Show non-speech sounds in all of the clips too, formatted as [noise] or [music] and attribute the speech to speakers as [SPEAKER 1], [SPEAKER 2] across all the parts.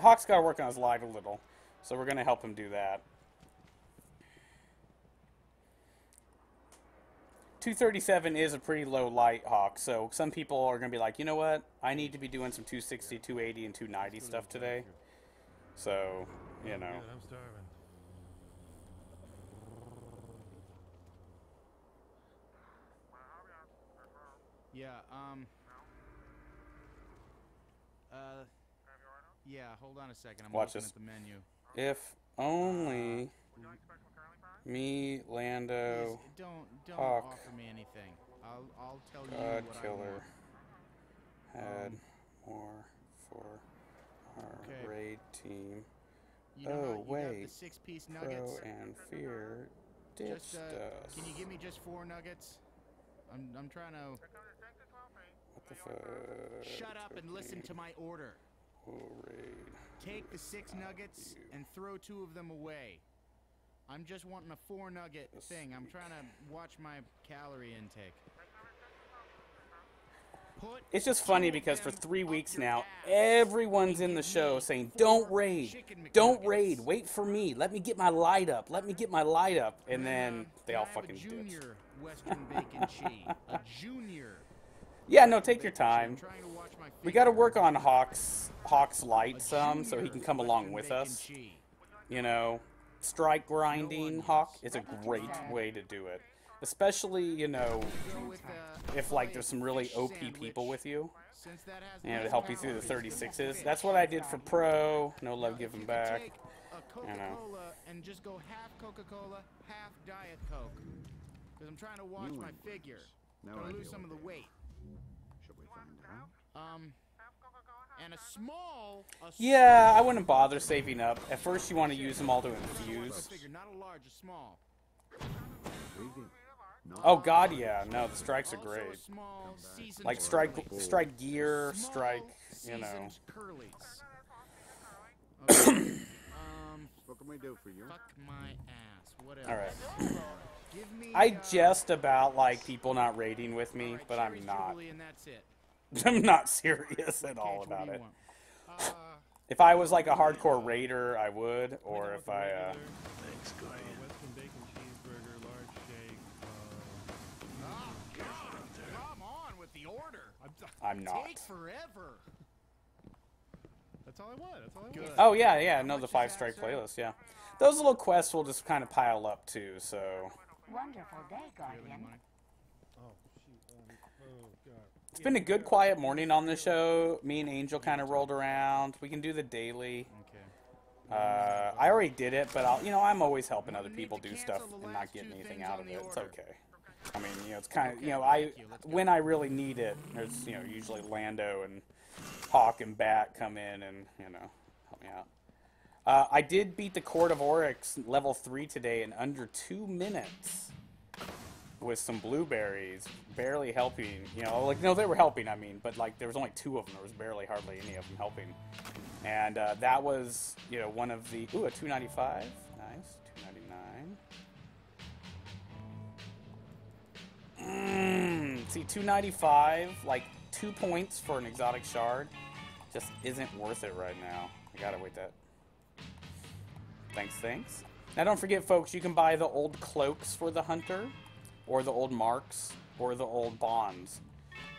[SPEAKER 1] Hawk's got to work on his light a little, so we're going to help him do that. 237 is a pretty low light Hawk, so some people are going to be like, you know what? I need to be doing some 260, 280, and 290 stuff today. So, you know.
[SPEAKER 2] Good, I'm starving.
[SPEAKER 3] Yeah, um. Yeah, hold on a second. I'm
[SPEAKER 1] Watch
[SPEAKER 3] looking
[SPEAKER 1] this.
[SPEAKER 3] at the menu.
[SPEAKER 1] If only me, Lando,
[SPEAKER 3] Please, don't don't
[SPEAKER 1] Hawk.
[SPEAKER 3] offer me anything. I'll I'll tell you
[SPEAKER 1] God
[SPEAKER 3] what I
[SPEAKER 1] Killer
[SPEAKER 3] want.
[SPEAKER 1] had
[SPEAKER 3] Um,
[SPEAKER 1] more for our
[SPEAKER 3] Okay.
[SPEAKER 1] raid team.
[SPEAKER 3] You know
[SPEAKER 1] oh,
[SPEAKER 3] you
[SPEAKER 1] wait.
[SPEAKER 3] the six-piece
[SPEAKER 1] Pro
[SPEAKER 3] nuggets.
[SPEAKER 1] and Fear ditched
[SPEAKER 3] Just uh,
[SPEAKER 1] us.
[SPEAKER 3] can you give me just four nuggets? I'm I'm trying to
[SPEAKER 1] What the fuck?
[SPEAKER 3] shut up and listen to my order. Take the six nuggets and throw two of them away. I'm just wanting a four nugget thing. I'm trying to watch my calorie intake. Put
[SPEAKER 1] It's just funny because for three weeks now, everyone's in the show saying, "Don't raid, don't raid, wait for me, let me get my light up, let me get my light up," and then they all
[SPEAKER 3] I have a
[SPEAKER 1] fucking ditch.
[SPEAKER 3] junior Western bacon [laughs] cheese. Junior.
[SPEAKER 1] Yeah, no, take your
[SPEAKER 3] bacon cheese. I'm
[SPEAKER 1] time.
[SPEAKER 3] trying to watch my
[SPEAKER 1] We got to work on Hawk's Hawk's light some, so he can come along with us. You know, strike grinding Hawk
[SPEAKER 3] is.
[SPEAKER 1] is a great way to do it, especially you know
[SPEAKER 3] Go with, uh,
[SPEAKER 1] if like there's some really
[SPEAKER 3] fish
[SPEAKER 1] OP people with you.
[SPEAKER 3] Since that has
[SPEAKER 1] You know, to help you through the 36s. That's what I did for Pro. No love
[SPEAKER 3] if
[SPEAKER 1] giving back. you know.
[SPEAKER 3] And just go half Coca-Cola, half Diet Coke. Because I'm trying to watch
[SPEAKER 4] New
[SPEAKER 3] my
[SPEAKER 4] inputs.
[SPEAKER 3] figure.
[SPEAKER 4] No
[SPEAKER 3] Trying to
[SPEAKER 4] idea
[SPEAKER 3] lose some of the weight.
[SPEAKER 4] Shall we find out?
[SPEAKER 3] Um, and a small. A
[SPEAKER 1] Yeah, I wouldn't bother saving up. At first, you want to use them all to
[SPEAKER 3] small- I'm trying to watch my
[SPEAKER 1] infuse.
[SPEAKER 3] not a large, a small.
[SPEAKER 1] Oh God, yeah. No, the strikes are great. Like strike, strike gear, strike. You know.
[SPEAKER 3] seasoned curlies. Okay. [coughs] um,
[SPEAKER 4] What can we do for you?
[SPEAKER 3] fuck my ass. What else?
[SPEAKER 1] All right. I
[SPEAKER 3] uh,
[SPEAKER 1] jest about like people not raiding with me, but I'm not.
[SPEAKER 3] Jubilee and that's [laughs] it.
[SPEAKER 1] I'm not serious at all about it.
[SPEAKER 3] Uh,
[SPEAKER 1] If I was like a hardcore raider, I would. Or if I, uh,
[SPEAKER 2] regular, Western bacon cheeseburger, large shake. Uh,
[SPEAKER 3] ah, come on with the order.
[SPEAKER 1] I'm [laughs] not.
[SPEAKER 3] Take forever.
[SPEAKER 2] that's all I want. That's all I
[SPEAKER 3] Good.
[SPEAKER 2] want.
[SPEAKER 1] Oh yeah, yeah.
[SPEAKER 3] How
[SPEAKER 1] No, the five strike playlist. Yeah, those little quests will just kind of pile up too. So
[SPEAKER 5] Wonderful day,
[SPEAKER 3] Do you have any
[SPEAKER 5] Guardian.
[SPEAKER 2] Oh, shoot. Um, oh, God.
[SPEAKER 1] It's been a good quiet morning on the show. Me and Angel kind of rolled around. We can do the daily.
[SPEAKER 3] Okay.
[SPEAKER 1] Uh, I already did it, but I'll, you know, I'm always helping other people do stuff and not get
[SPEAKER 3] two
[SPEAKER 1] anything out of it. It's okay. I mean, you know, it's kind of, you know, I
[SPEAKER 3] thank you. Let's go.
[SPEAKER 1] when I really need it, there's, you know, usually Lando and Hawk and Bat come in and, you know, help me out. Uh, I did beat the Court of Oryx level 3 today in under two minutes with some blueberries, barely helping. You know, like, no, they were helping, I mean, but, like, there was only two of them. There was barely hardly any of them helping. And uh, that was, you know, one of the. Ooh, a 295. Nice. 299. Mmm. See, 295, like, two points for an exotic shard just isn't worth it right now. I gotta wait that. Thanks, thanks. Now, don't forget, folks, you can buy the old cloaks for the hunter, or the old marks, or the old bonds.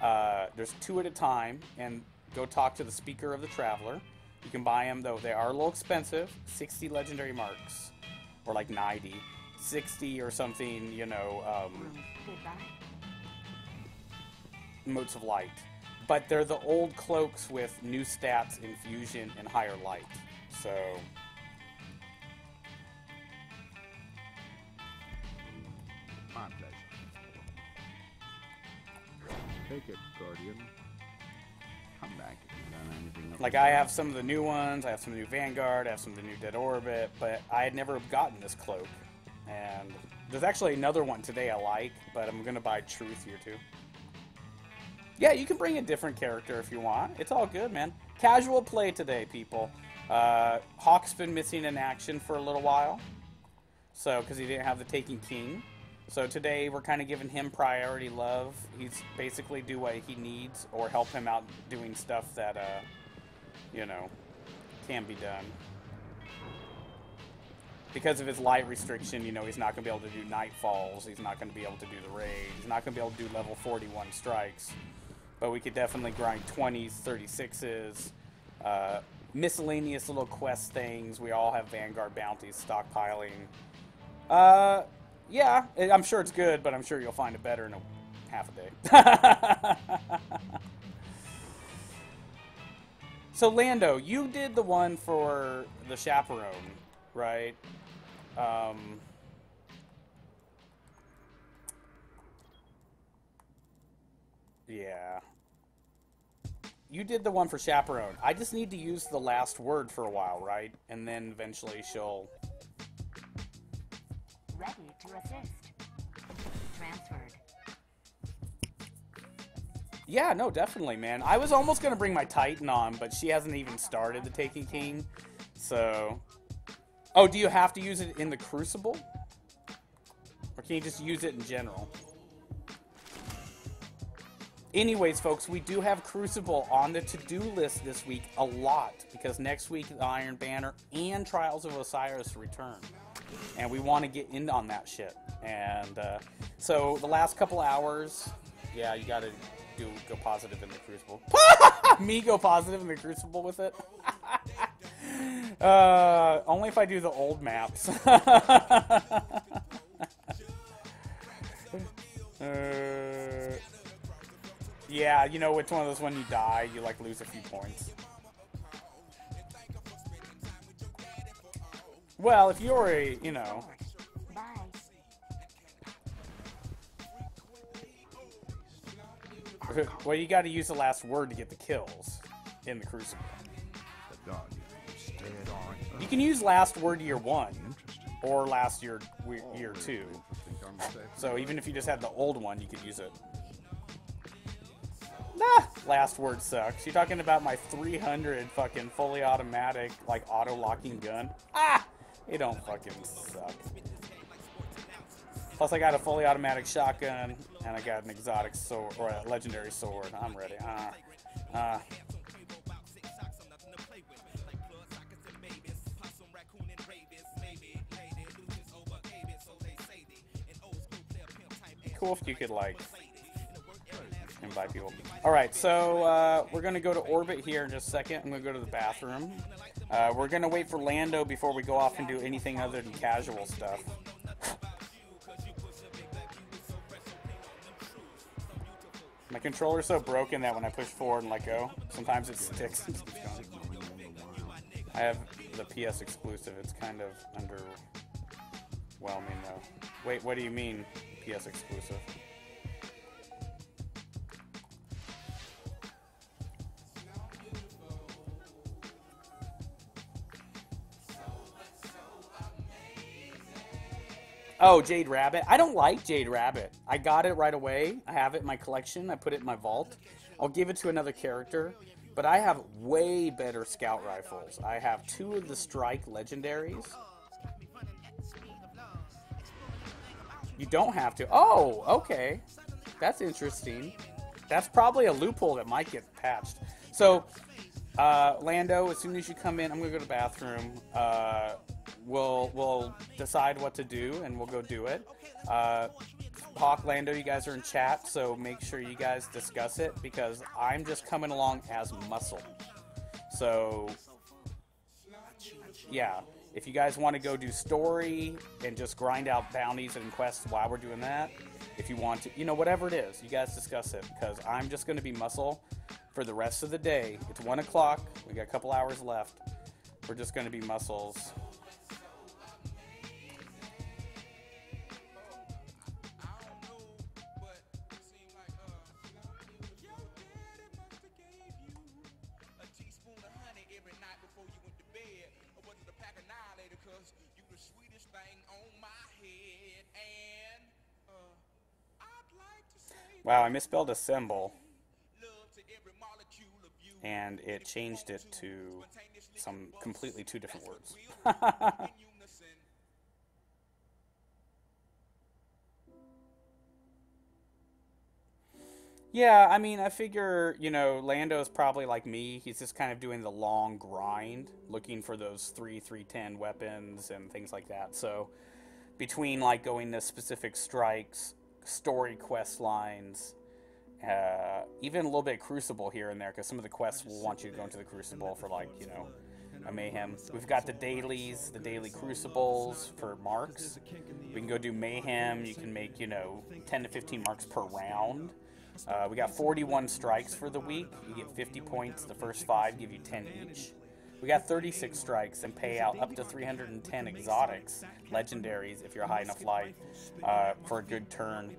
[SPEAKER 1] Uh, there's two at a time, and go talk to the speaker of the traveler. You can buy them, though they are a little expensive 60 legendary marks, or like 90. 60 or something, you know, um, motes of light. But they're the old cloaks with new stats, infusion, and higher light. So,
[SPEAKER 4] My Take it, Guardian. Come back if you've done anything.
[SPEAKER 1] like, I have some of the new ones, I have some of the new Vanguard, I have some of the new Dead Orbit, but I had never gotten this cloak. And there's actually another one today I like, but I'm going to buy Truth here too. Yeah, you can bring a different character if you want. It's all good, man. Casual play today, people. Uh, Hawk's been missing in action for a little while. So, because he didn't have the Taken King. So today we're kind of giving him priority love. He's basically do what he needs or help him out doing stuff that, uh, you know, can be done. Because of his light restriction, you know, he's not going to be able to do nightfalls. He's not going to be able to do the raid. He's not going to be able to do level 41 strikes. But we could definitely grind 20s, 36s, uh, miscellaneous little quest things. We all have Vanguard bounties stockpiling. Uh, yeah, I'm sure it's good, but I'm sure you'll find it better in a half a day. [laughs] so Lando, you did the one for the chaperone, right? Um, yeah. You did the one for chaperone. I just need to use the last word for a while, right? And then eventually she'll
[SPEAKER 5] Ready to assist. Transferred.
[SPEAKER 1] Yeah, no, definitely, man. I was almost gonna bring my Titan on, but she hasn't even started the Taken King. So, oh, do you have to use it in the Crucible, or can you just use it in general? Anyways, folks, we do have Crucible on the to-do list this week a lot because next week the Iron Banner and Trials of Osiris return, and we want to get in on that shit. And uh, so the last couple hours, yeah, you got to do go positive in the Crucible. [laughs] Me go positive in the Crucible with it. [laughs] uh, only if I do the old maps. [laughs] uh, yeah, you know, it's one of those when you die, you like lose a few points. Well, if you're a, you know,
[SPEAKER 5] Bye. [laughs]
[SPEAKER 1] well, you got to use the last word to get the kills in the Crucible. You can use last word year one or last year year two. So even if you just had the old one, you could use it. Nah, last word sucks. You're talking about my 300 fucking fully automatic, like auto locking gun? Ah, it don't fucking suck. Plus, I got a fully automatic shotgun and I got an exotic sword or a legendary sword. I'm ready. Ah, ah. Cool if you could like invite people. All right, so uh, we're gonna go to orbit here in just a second. I'm gonna go to the bathroom. Uh, we're gonna wait for Lando before we go off and do anything other than casual stuff. My controller's so broken that when I push forward and let go, sometimes it sticks. I have the PS exclusive. It's kind of underwhelming though. Wait, what do you mean PS exclusive? Oh, Jade Rabbit. I don't like Jade Rabbit. I got it right away. I have it in my collection. I put it in my vault. I'll give it to another character. But I have way better scout rifles. I have two of the Strike legendaries. You don't have to. Oh, okay. That's interesting. That's probably a loophole that might get patched. So, uh, Lando, as soon as you come in, I'm gonna go to the bathroom. Uh, we'll we'll decide what to do, and we'll go do it. Uh, Hawk, Lando, you guys are in chat, so make sure you guys discuss it because I'm just coming along as muscle. So, yeah, if you guys want to go do story and just grind out bounties and quests while we're doing that, if you want to, you know, whatever it is, you guys discuss it because I'm just going to be muscle for the rest of the day. It's one o'clock. We got a couple hours left. We're just going to be muscles. Wow, I misspelled assemble. And it changed it to some completely two different words. [laughs] Yeah, I mean, I figure, you know, Lando's probably like me. He's just kind of doing the long grind, looking for those 3 310 weapons and things like that. So, between like going to specific strikes, story quest lines, uh, even a little bit of Crucible here and there, because some of the quests will want you to go into the Crucible for like, you know, a mayhem. We've got the dailies, the daily crucibles for marks. We can go do mayhem. You can make, you know, 10 to 15 marks per round. Uh, we got 41 strikes for the week. You get 50 points. The first five give you 10 each. We got 36 strikes and pay out up to 310 exotics, legendaries, if you're high enough light, uh, for a good turn.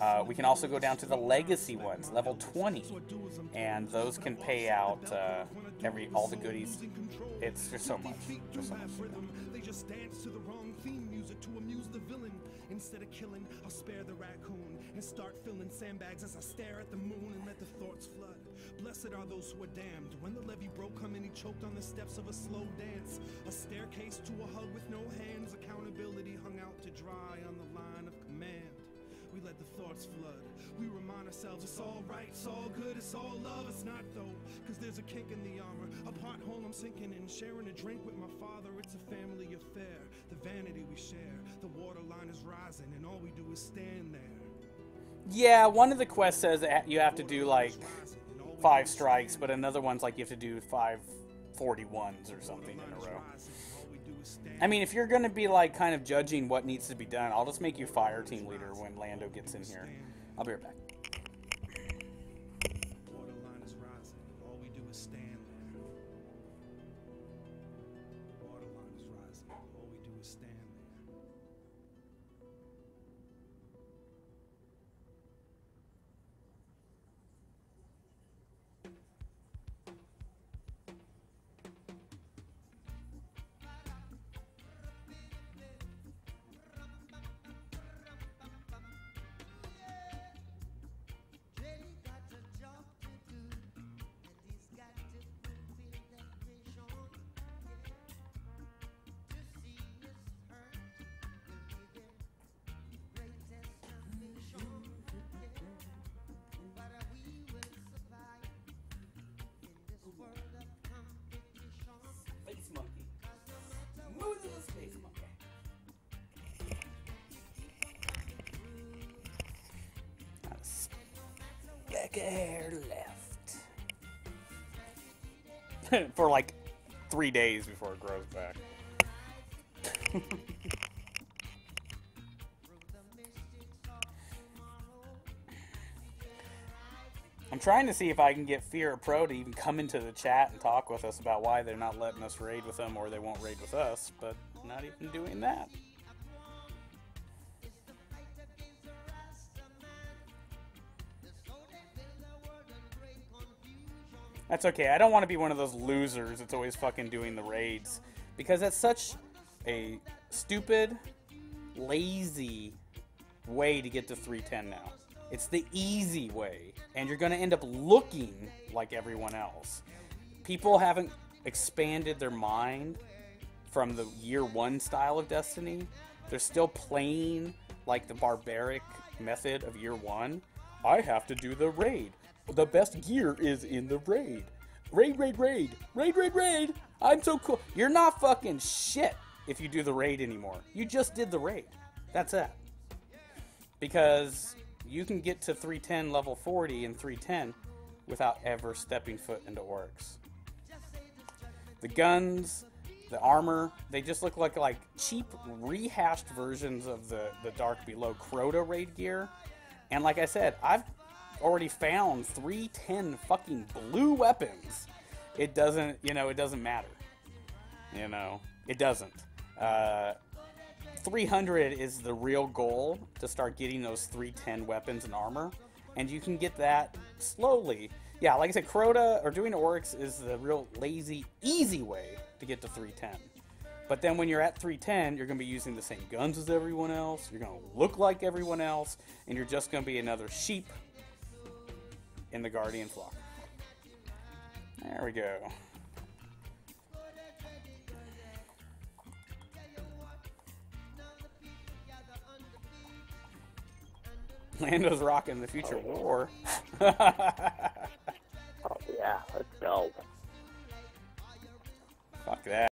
[SPEAKER 1] Uh, we can also go down to the legacy ones, level 20, and those can pay out uh, every all the goodies. It's just so much. Just so much.
[SPEAKER 6] Just dance to the wrong theme music to amuse the villain. Instead of killing, I'll spare the raccoon and start filling sandbags as I stare at the moon and let the thoughts flood. Blessed are those who are damned. When the levee broke, and he choked on the steps of a slow dance. A staircase to a hug with no hands. Accountability hung out to dry on the line of command. We let the thoughts flood. We remind ourselves it's all right, it's all good, it's all love. It's not though, cause there's a kink in the armor. A pothole I'm sinking in, sharing a drink with my father. Rising, and all we do is stand there.
[SPEAKER 1] Yeah, one of the quests says that you have to do like five strikes, but another one's like you have to do five 41s or something in a row. I mean, if you're going to be like kind of judging what needs to be done, I'll just make you fire team leader when Lando gets in here. I'll be right back. Left. [laughs] For like three days before it grows back. [laughs] I'm trying to see if I can get Fear of Pro to even come into the chat and talk with us about why they're not letting us raid with them or they won't raid with us, but not even doing that. That's okay. I don't want to be one of those losers that's always fucking doing the raids because that's such a stupid, lazy way to get to 310 now. It's the easy way, and you're going to end up looking like everyone else. People haven't expanded their mind from the year one style of Destiny. They're still playing like the barbaric method of year one. I have to do the raid. The best gear is in the raid. Raid, raid, raid. Raid, raid, raid. I'm so cool. You're not fucking shit if you do the raid anymore. You just did the raid. That's it. Because you can get to 310 level 40 and 310 without ever stepping foot into Oryx. The guns, the armor, they just look like like cheap rehashed versions of the, the Dark Below Crota raid gear. And like I said, I've already found 310 fucking blue weapons. It doesn't, you know, it doesn't matter. You know, it doesn't. Uh, 300 is the real goal to start getting those 310 weapons and armor, and you can get that slowly. Yeah, like I said, Crota or doing Oryx is the real lazy, easy way to get to 310. But then when you're at 310, you're going to be using the same guns as everyone else, you're going to look like everyone else, and you're just going to be another sheep in the Guardian flock. There we go. Lando's rocking the future
[SPEAKER 7] Oh.
[SPEAKER 1] war. [laughs]
[SPEAKER 7] Oh yeah, let's go.
[SPEAKER 1] Fuck that.